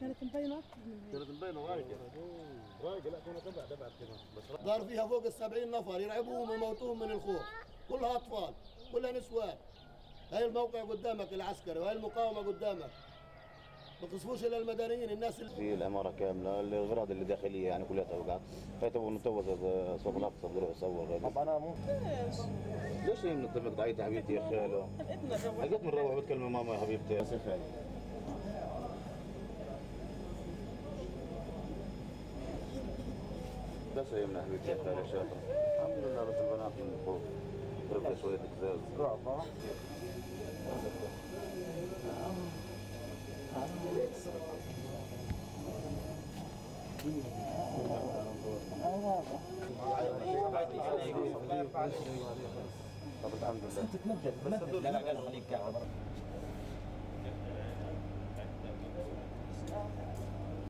كانت مبينة؟ كانت مبينة رايقة. رايقة لا كنا تبع تبع بس دار فيها فوق ال 70 نفر يرعبوهم ويموتوهم من الخوف. كلها أطفال كلها نسوان. هاي الموقع قدامك العسكري وهي المقاومة قدامك. ما تصفوش إلا المدنيين الناس اللي في العمارة كاملة الاغراض اللي داخلية يعني كلها توقعت فيتبغوا نتوز سوق الاقصى بروح يصور طب أنا مو ليش هي من الطريق ضعيفه حبيبتي يا خاله؟ حقت من روح بتكلم ماما يا حبيبتي. بس يا خالي بس يمنا حبيبتي يا خالي شاطر. الحمد لله بس البنات من فوق ضربت شوية إزاز. رعب. طب الحمد لله. تتمدد لا لا خليك قاعد